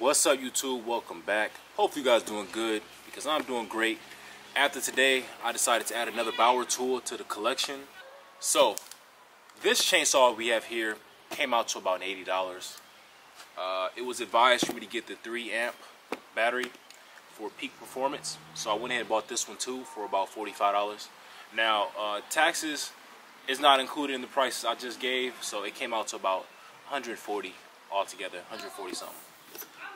What's up YouTube? Welcome back. Hope you guys doing good because I'm doing great. After today, I decided to add another Bauer tool to the collection. So, this chainsaw we have here came out to about $80. Uh, it was advised for me to get the 3 amp battery for peak performance. So I went ahead and bought this one too for about $45. Now, uh, taxes is not included in the prices I just gave, so it came out to about 140 altogether, 140 something.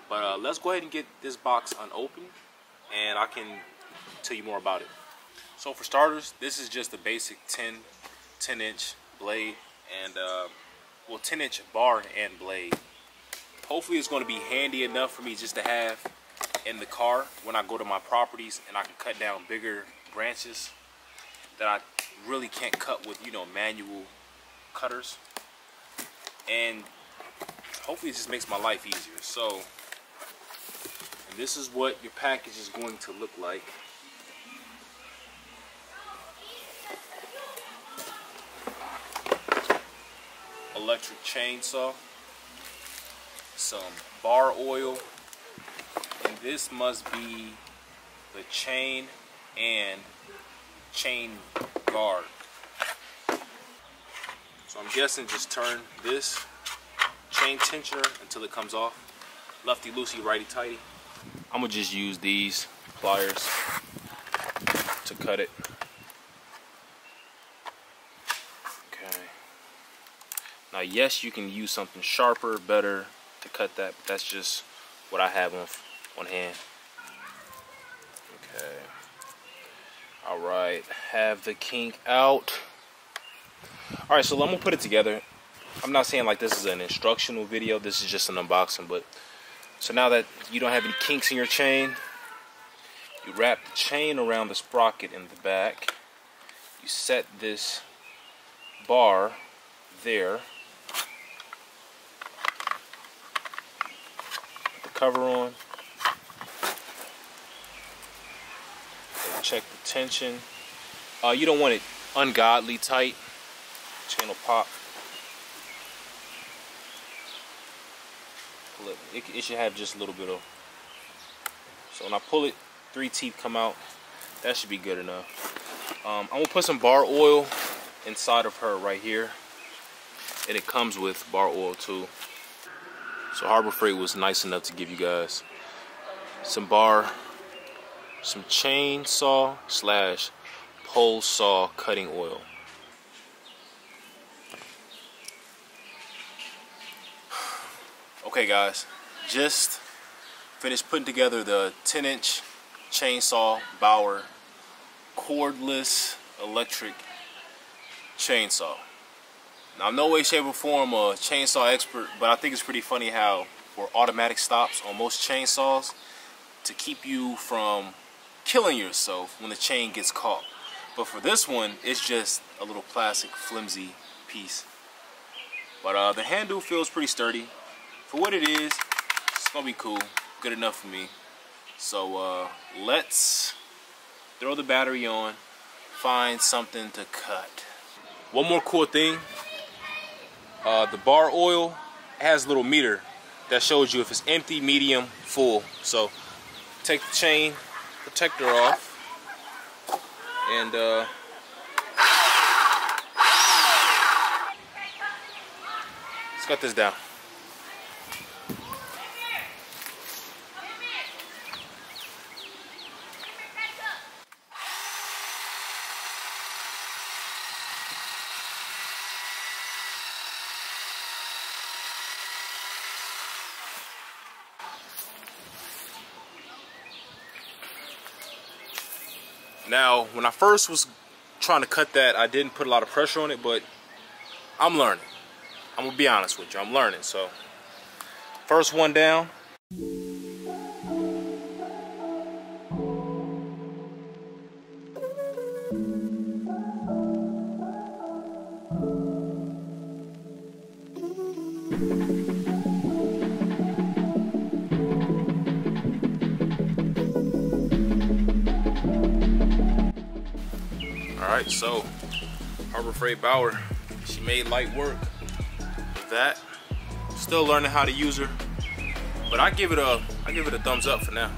But uh, let's go ahead and get this box unopened and I can tell you more about it. So for starters, this is just a basic 10, 10 inch blade and uh, well 10 inch bar and blade. Hopefully it's going to be handy enough for me just to have in the car when I go to my properties and I can cut down bigger branches that I really can't cut with, you know, manual cutters. And hopefully it just makes my life easier. So this is what your package is going to look like. Electric chainsaw, some bar oil, and this must be the chain and chain guard. So I'm guessing just turn this chain tensioner until it comes off. Lefty loosey, righty tighty. I'm gonna just use these pliers to cut it. Okay. Now, yes, you can use something sharper, better to cut that, but that's just what I have on, on hand. Okay. All right, have the kink out. All right, so I'm gonna put it together. I'm not saying like this is an instructional video. This is just an unboxing, but so now that you don't have any kinks in your chain, you wrap the chain around the sprocket in the back. You set this bar there. Put the cover on. Check the tension. Uh, you don't want it ungodly tight. Chain will pop. It, it, it should have just a little bit of so when I pull it three teeth come out that should be good enough. Um, I'm gonna put some bar oil inside of her right here and it comes with bar oil too. So Harbor Freight was nice enough to give you guys some bar some chainsaw slash pole saw cutting oil Okay guys, just finished putting together the 10 inch chainsaw Bauer cordless electric chainsaw. Now I'm no way, shape, or form a chainsaw expert, but I think it's pretty funny how for automatic stops on most chainsaws to keep you from killing yourself when the chain gets caught. But for this one, it's just a little plastic flimsy piece. But uh, the handle feels pretty sturdy for what it is, it's gonna be cool. Good enough for me. So uh, let's throw the battery on, find something to cut. One more cool thing, uh, the bar oil has a little meter that shows you if it's empty, medium, full. So take the chain protector off and uh, let's cut this down. Now, when I first was trying to cut that, I didn't put a lot of pressure on it, but I'm learning. I'm gonna be honest with you, I'm learning. So, first one down. Alright, so Harbor Freight Bauer, she made light work of that. Still learning how to use her. But I give it a I give it a thumbs up for now.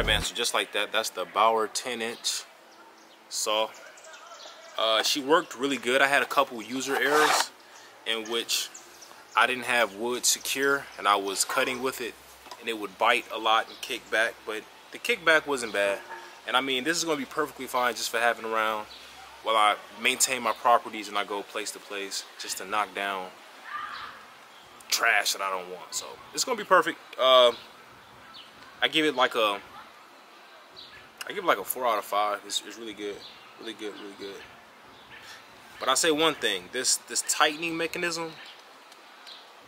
Right, man, so just like that, that's the Bauer 10 inch saw. Uh, she worked really good. I had a couple user errors in which I didn't have wood secure and I was cutting with it and it would bite a lot and kick back, but the kickback wasn't bad. And I mean, this is gonna be perfectly fine just for having around while I maintain my properties and I go place to place just to knock down trash that I don't want. So it's gonna be perfect. Uh, I give it like a I give it like a four out of five. It's, it's really good, really good, really good. But I say one thing: this this tightening mechanism,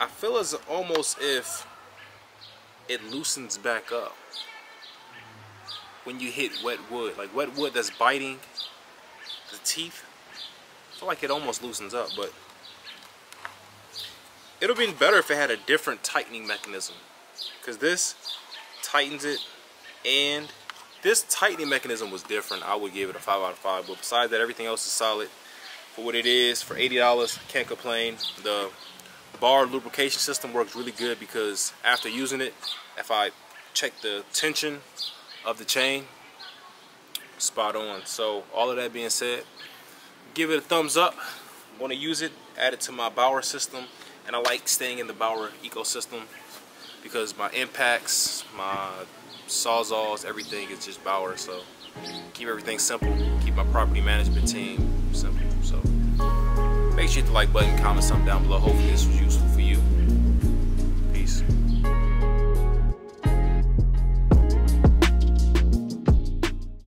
I feel as almost if it loosens back up when you hit wet wood, like wet wood that's biting the teeth. I feel like it almost loosens up, but it would have been better if it had a different tightening mechanism, because this tightens it and this tightening mechanism was different. I would give it a 5 out of 5. But besides that, everything else is solid for what it is. For $80, can't complain. The bar lubrication system works really good because after using it, if I check the tension of the chain, spot on. So all of that being said, give it a thumbs up. Want to use it, add it to my Bauer system. And I like staying in the Bauer ecosystem because my impacts, my sawzalls, everything is just Bauer. So keep everything simple. Keep my property management team simple. So make sure you hit the like button, comment something down below. Hopefully this was useful